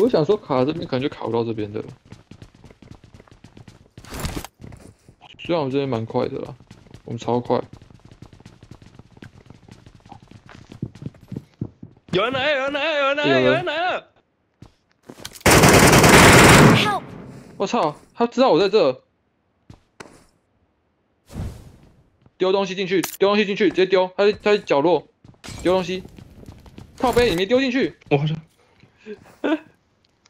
我想说卡这边可能就卡不到这边的，虽然我们这边蛮快的啦，我们超快。有人来，有人来，有人来，有人。来了！我操，他知道我在这，丢东西进去，丢东西进去，直接丢，他在他在角落丢东西，靠背你没丢进去，我操！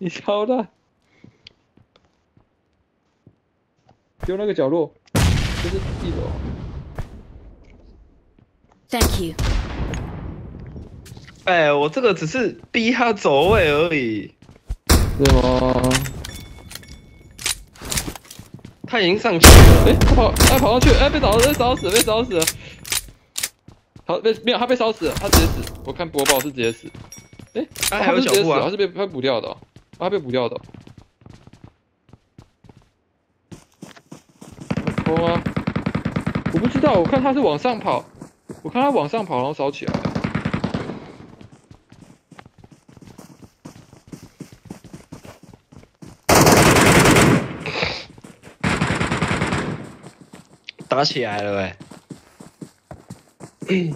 你超烂，丢那个角落，这是一楼。Thank you. 哎，我这个只是逼他走位而已，是吗？他已经上去了。哎、他跑，他跑上去，哎、被烧，被烧死，被烧死了。好，被没有，他被烧死了，他直接死。我看博宝是直接死。哎、他哦还有脚步啊不是直接死他是被被补掉的哦、啊他被补掉的哦、偷啊？我不知道，我看他是往上跑，我看他往上跑，然后烧起来打起来了哎、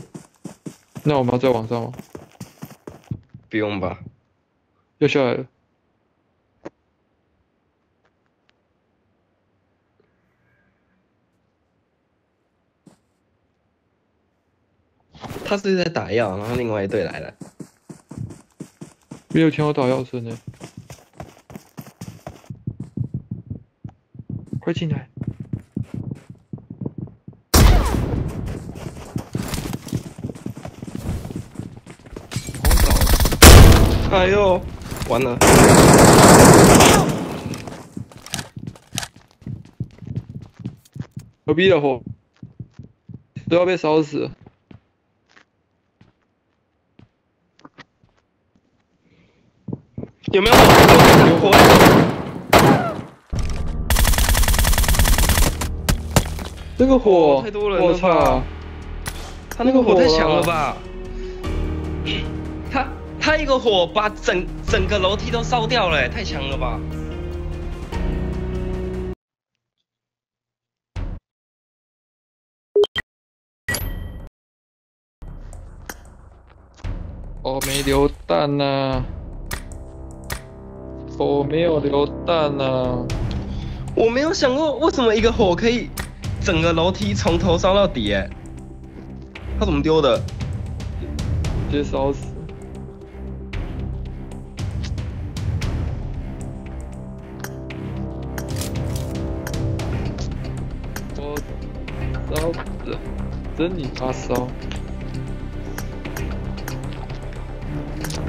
那我们要再往上吗？不用吧？又下来了。他是在打药，然后另外一队来了。没有听到打药声呢。快进来！哎呦，完了！隔壁的火都要被烧死了。有没有火？火这个火、哦太多人了我操！他那个火太强了吧？他他一个火把整整个楼梯都烧掉了，太强了吧？哦，没流弹呐、我，没有流弹呐、我没有想过为什么一个火可以整个楼梯从头烧到底，哎，他怎么丢的？直接烧死。烧死了，真你妈烧！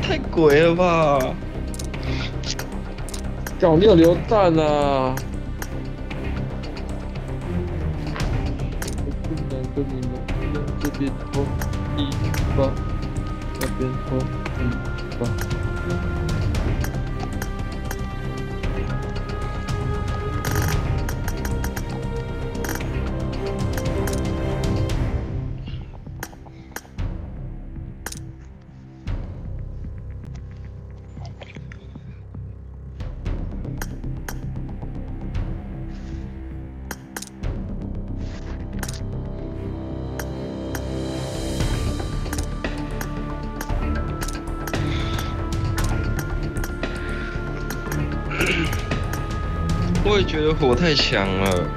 太鬼了吧！搞没有流弹啊！我不能跟你们一样，这边偷一发，那边偷一发。会觉得火太强了。